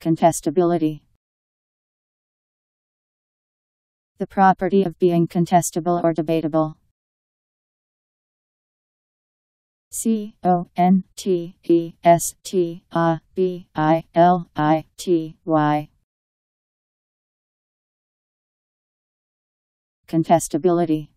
Contestability. The property of being contestable or debatable. C O N T E S T A B I L I T Y. Contestability.